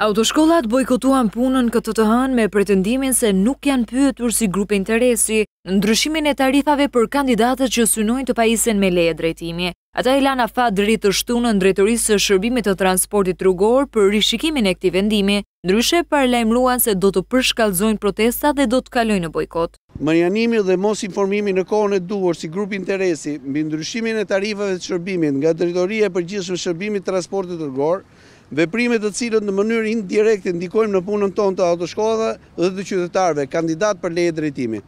Autoshkollat bojkotuan punën këtë të hënë me pretendimin se nuk janë pyetur si grupe interesi në ndryshimin e tarifave për kandidatët që synojnë të pajisen me leje drejtimi. Ata i lanë afat deri të shtunën drejtorisë së shërbimit të transportit rrugor për rishikimin e këtij vendimi, ndryshe paralajmëruan se do të përshkallëzojnë protestat dhe do të kalojnë në bojkot. Mënjanimi dhe mosinformimi në kohën e duhur si grup interesi mbi ndryshimin e tarifave të shërbimit nga Drejtoria e Përgjithshme Shërbimit Transportit Rrugor, veprime të cilat në mënyrë indirekte ndikojnë në punën tonë të autoshkollave dhe të qytetarëve kandidatë për leje drejtimi.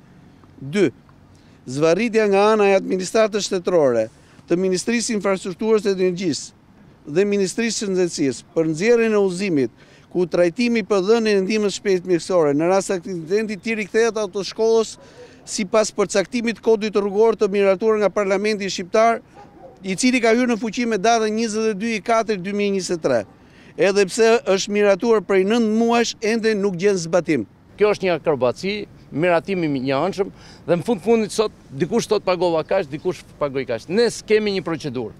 Dy. Zvarritja nga ana e administratës shtetërore. të Ministrisë së Infrastrukturës dhe Energjisë dhe Ministrisë së Shëndetësisë për nxjerrjen e udhëzimit ku trajtimi për dhënien e ndihmës shpejtë mjekësore në rast aksidenti t'i rikthehet autoshkollës sipas përcaktimit të Kodit Rrugor të miratuar nga Parlamenti shqiptar, i cili ka hyrë në fuqi me datën njëzet e dy i katërt dy mijë e njëzet e tre, edhe pse është miratuar prej nëntë muajsh ende nuk gjen zbatim. Kjo është një akrobaci, miratim i njëanshëm dhe në fund të fundit sot dikush thotë pagova kaq, dikush pagoi kaq. Ne s'kemi një procedurë.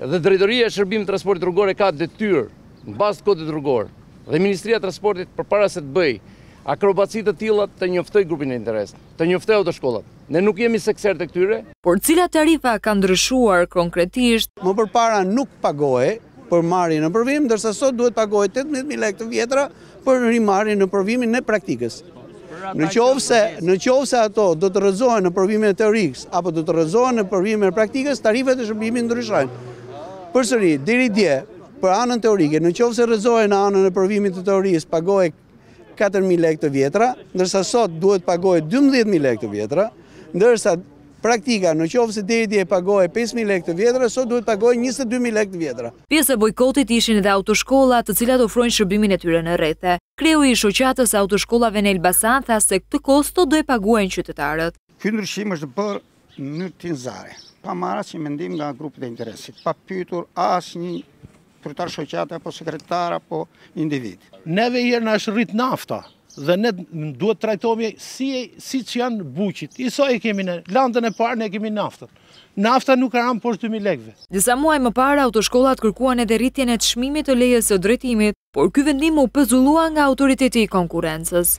Dhe drejtoria e shërbimit transportit rrugor e ka detyrë në bazë të kodit rrugor dhe Ministria e Transportit përpara se të bëjë akrobaci të tilla të njoftojë grupin e interesit. Të njoftojë autoshkollat. Ne nuk jemi sekserët e këtyre. Por cila tarifa ka ndryshuar konkretisht? Më përpara nuk pagohej për marrjen në provim, ndërsa sot duhet të pagohet tetëmbëdhjetë mijë lekë të vjetra për rimarrjen në provimin e praktikës. Në qoftë se, në qoftë se ato do të rrëzohen në provimin e teorikës apo do të rrëzohen në provimin e praktikës, tarifat e shërbimit ndryshojnë. Përsëri, deri dje, për anën teorike, në qoftë se rrëzohej në anën e provimit të teorisë, pagohej katër mijë lekë të vjetra, ndërsa sot duhet të pagohet 12 mijë lekë të vjetra, ndërsa praktika në qoftë se deri dje pagohej 5 mijë lekë të vjetra, sot duhet të pagohet 22 mijë lekë të vjetra. Pjesë e bojkotit ishin edhe autoshkolla, të cilat ofrojnë shërbimin e tyre në rrethe. Kreu i Shoqatës së Autoshkollave në Elbasan tha se këtë kosto do e paguajnë qytetarët. Ky ndryshim është bërë në mënyrë tinëzare, pa marrë asnjë mendim nga grupet e interesit, pa pyetur asnjë Kryetar shoqate apo sekretar apo individ. Neve një herë na është rrit nafta dhe ne duhet trajtohemi si siç janë bujqit. I sa e kemi në lëndën e parë ne kemi naftën. Nafta nuk ka rënë poshtë 200 lekëve. Disa muaj më parë autoshkollat kërkuan edhe rritjen e çmimit të lejes së drejtimit, por ky vendim u pezullua nga Autoriteti i Konkurrencës.